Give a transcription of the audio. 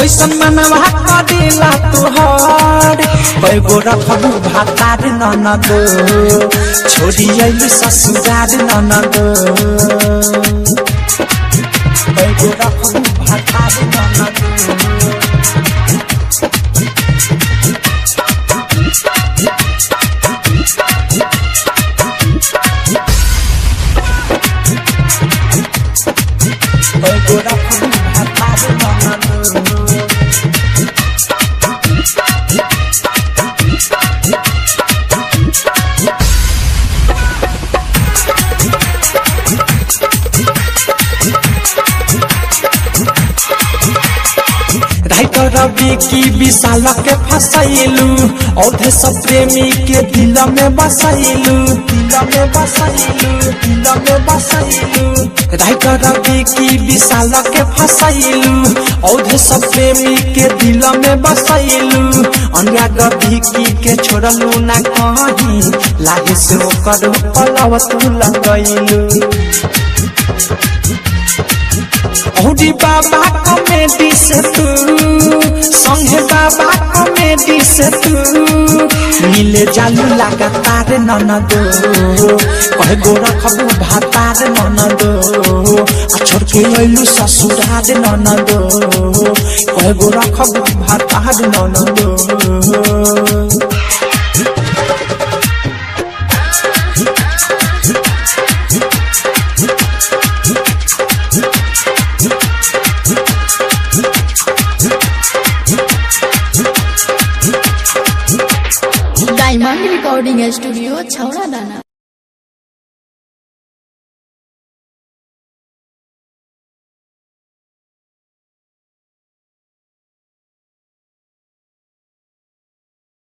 कैसन मनवा का दिला तोहर पैगो रखबू भातार ननद छोड़ियल ससुरार ननद रवि की विशाल के फसैलू। औधे सब प्रेमी के दिल में बसैलू। दिल में बसैलू दिल में बसैलू। राइटर रवि की विशाल के फसैलू। औधे सब प्रेमी के दिल में बसैलू। अनुराग भिकी के छोड़लू ना कहीं। लागे से ओकर पलव तू लगैलू औरी बाबा कॉमेडी से तू संगे बाबा कॉमेडी से तू मिले जालू लगातार ननद कहे गो रखबू भातार ननद आ छोड़ के अइलू ससुरार ननद कहे गो रखबू भातार ननद। डायमंड रिकॉर्डिंग स्टूडियो छौड़ा दाना